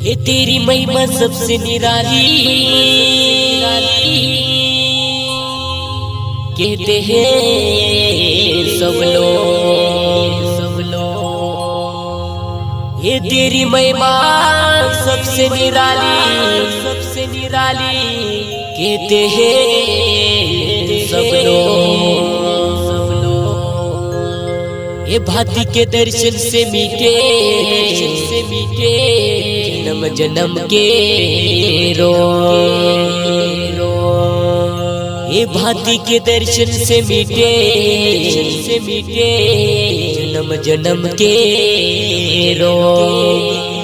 हे तेरी महिमा सबसे निराली। कहते हैं, सब लोग। सब लोग ये तेरी महिमा सबसे निराली सबसे निराली। कहते हैं, सब लोग। सब लोग ये भांति के दर्शन से मीटे से मीटे। जन्म के रो। ये भांति के दर्शन से मिटे से मिटे, जन्म जन्म के रो।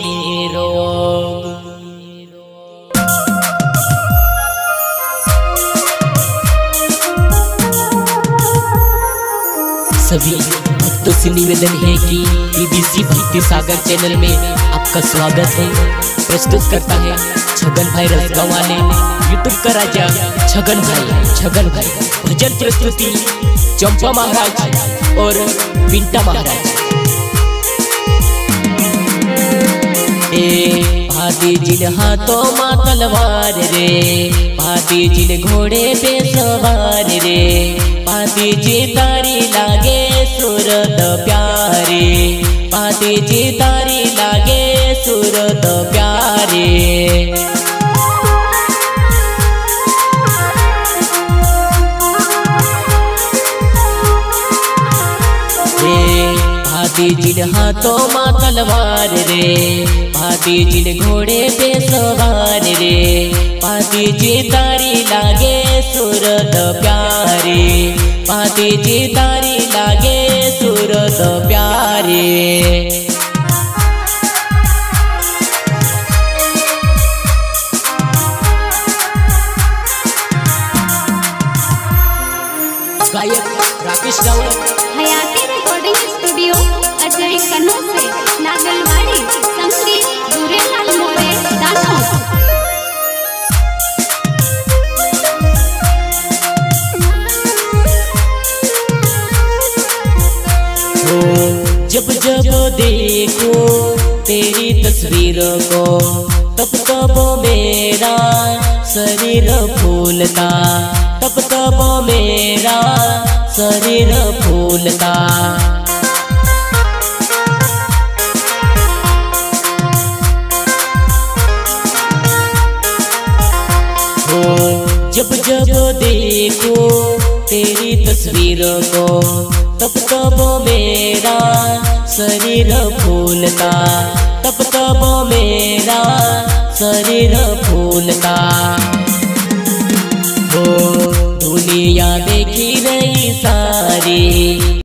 सभी। भक्तों से निवेदन है कि बीबीसी भक्ति सागर चैनल में आपका स्वागत है। प्रस्तुत करता है छगन भाई रसगांव वाले यूट्यूब का राजा छगन भाई छगन भाई। भजन प्रस्तुति चंपा महाराज और पिंटा महाराज। ए भाती जिल हाथों माँ तलवार रे। भाती जिल घोड़े पे सवार रे। भाती जी तारी लागे सूरत प्यारे। भाती जी तारी लागे सूरत प्यारे। भाती जिन हाथों माँ तलवार रे भाती जिन घोड़े पे सवार रे भाती जी तारी लागे सूरत प्यारे भाती जी तारी लागे सूरत प्यारे। गायक राकेश रावल। हयाती जब जब देखो तेरी तस्वीर को, तब तब मेरा शरीर फूलता। तब तब मेरा शरीर फूलता। जब जब देखो तेरी तस्वीर को तब तब मेरा शरीर फूलता। तब तब मेरा शरीर फूलता। हो दुनिया देखी रही सारी।